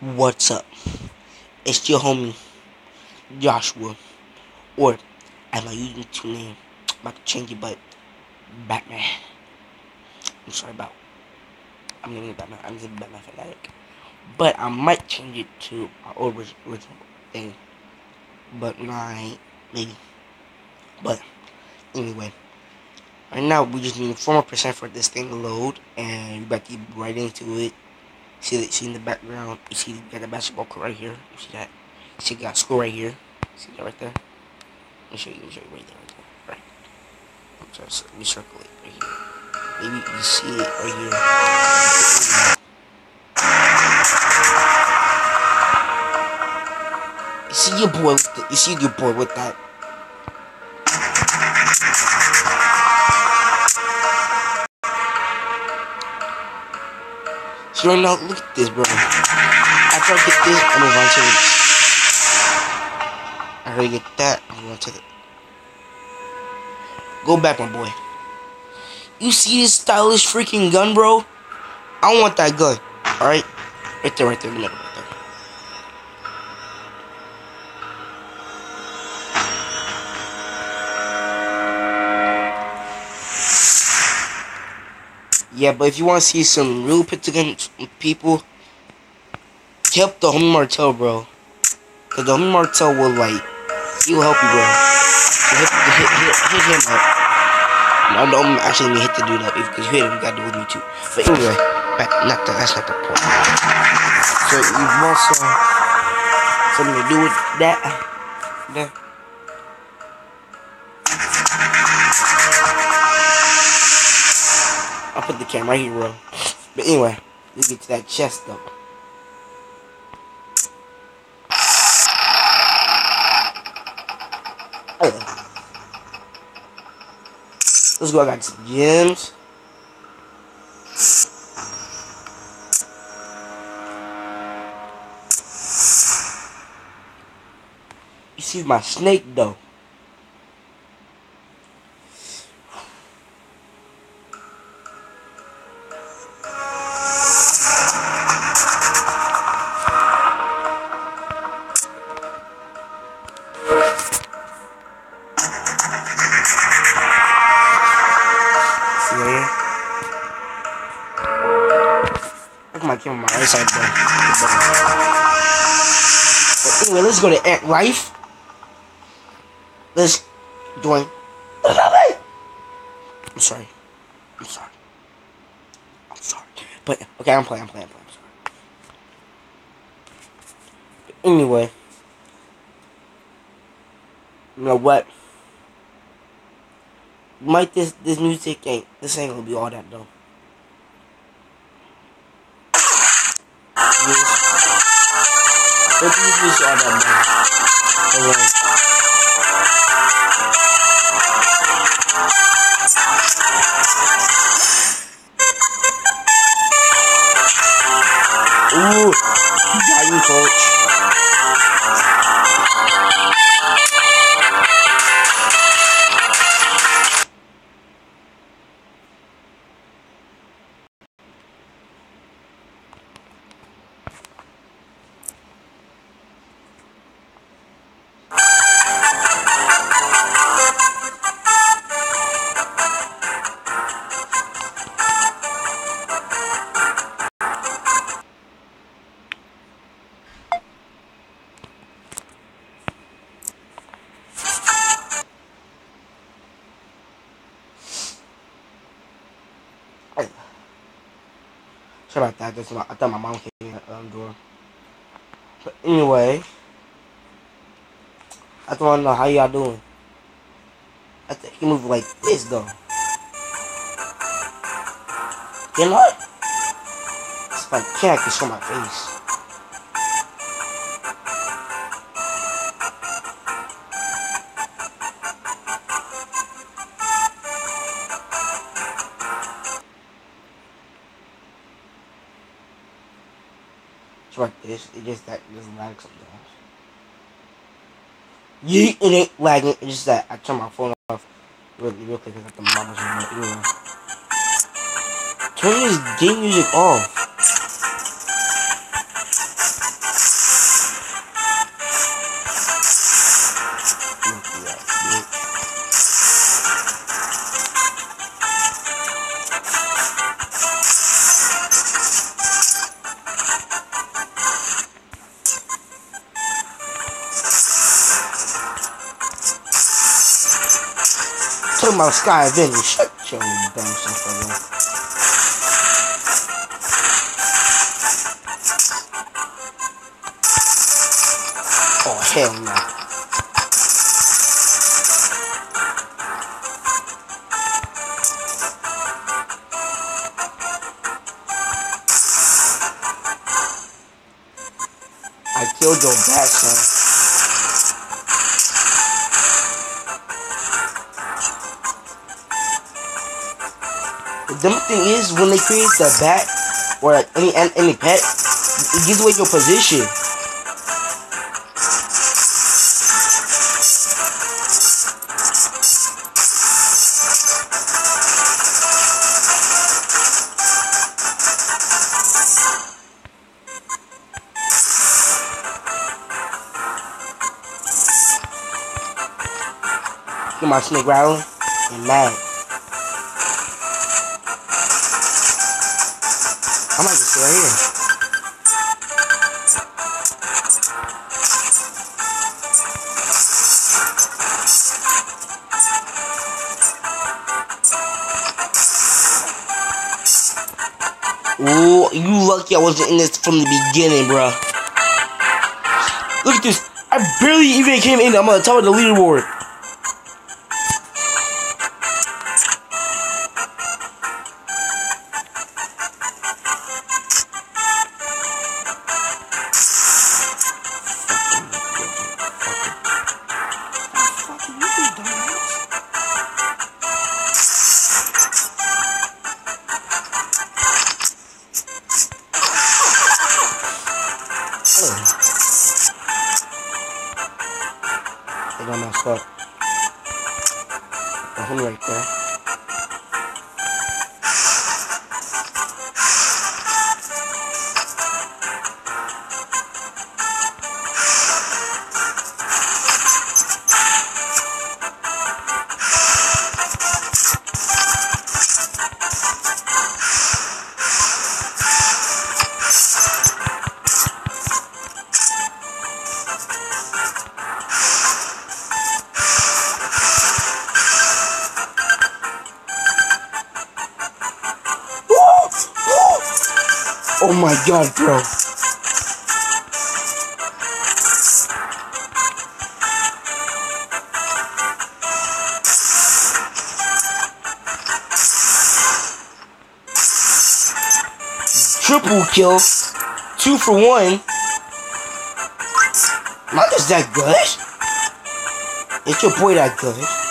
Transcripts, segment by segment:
What's up? It's your homie Joshua, or as my YouTube name, I'm about to change it, but Batman. I'm sorry about. I'm naming Batman. I'm just Batman fanatic, but I might change it to my old original thing, but not maybe. But anyway, right now we just need four more percent for this thing to load, and we about to get right into it. See that see in the background, you see got the basketball court right here. You see that? See got school right here. See that right there? Let me show you, let me show you right there, right there. Right. I'm so let me circle it right here. Maybe you see it right here. You see your boy with the, you see your boy with that Right now, look at this, bro. After I get this, I move on to this. After I get that, I move on to the. Go back, my boy. You see this stylish freaking gun, bro? I want that gun. Alright? Right there, right there, right there. Yeah, but if you want to see some real Pentagon people, help the homie Martel, bro. Cause the homie Martel will like, he'll help you, bro. So hit, hit, hit, hit him up. No, don't actually hit the dude up because you hit him, you gotta do with me too. But anyway, back, not the, that's not the point. So you want some, something to do with that? That. I'll put the camera right here, bro. But anyway, let's get to that chest though. Let's go. I got some gems. You see my snake though. Though. But anyway, let's go to Ant Life. Let's join. I'm sorry. I'm sorry. I'm sorry. But okay, I'm playing. I'm playing. I'm playing. I'm sorry. But anyway, you know what? Might this this music ain't this ain't gonna be all that though. But this is all that though. Alright. Sorry about that. That's my, I thought my mom came in the um, door. But anyway, I just want to know how y'all doing. I think he move like this though. You know what? If I can't, I can show my face. Like this. It just that it just lags sometimes. Yeah, it ain't lagging. It's just that I turn my phone off really real quick because the mama's remote. Anyway, turn this game music off. Talking about Sky Avengers. Shut your dumb self up. Oh, hell no. I killed your bat, son. The thing is when they create the bat or like any any pet, it gives away your position. My snake rattling and mad. Ooh, you lucky I wasn't in this from the beginning, bro. Look at this. I barely even came in. I'm on the top of the leaderboard. I got messed up. The right there. Oh my god, bro. Triple kill. Two for one. Not just that good. It's your boy that good.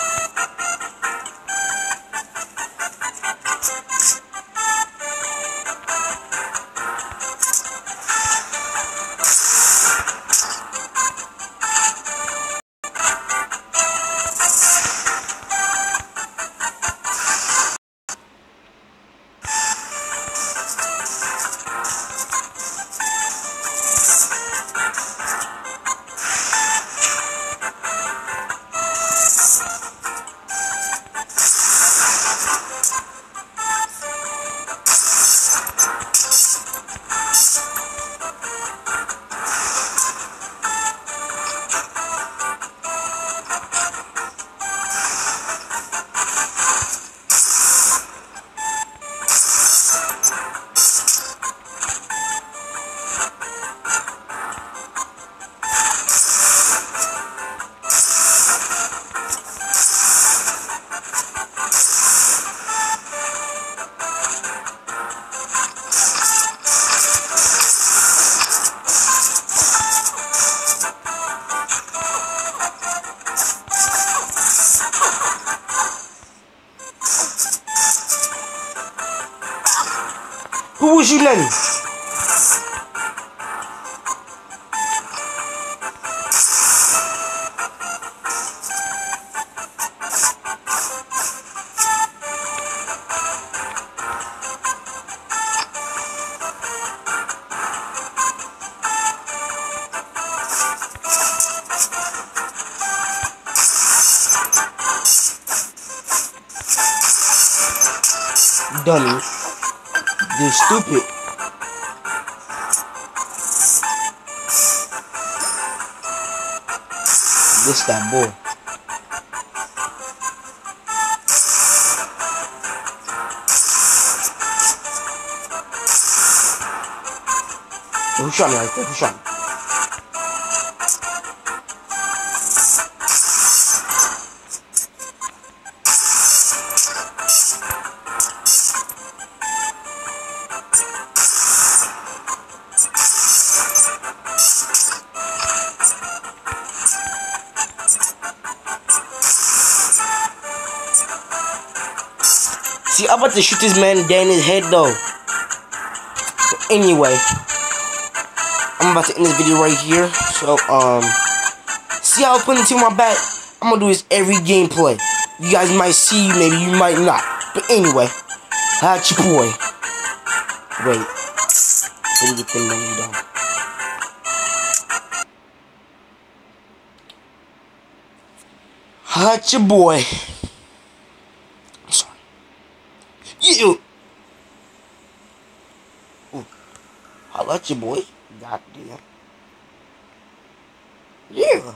Who was you. do stupid. This that boy. Who shot me like that? Who shot me? See, I'm about to shoot this man in his head though. But anyway, I'm about to end this video right here. So, um, see how I put into my back? I'm gonna do this every gameplay. You guys might see, maybe you might not. But anyway, hot your boy. Wait, let me get the money down. Hot your boy. I'm sorry. You. Ooh. At your boy. Goddamn. Yeah.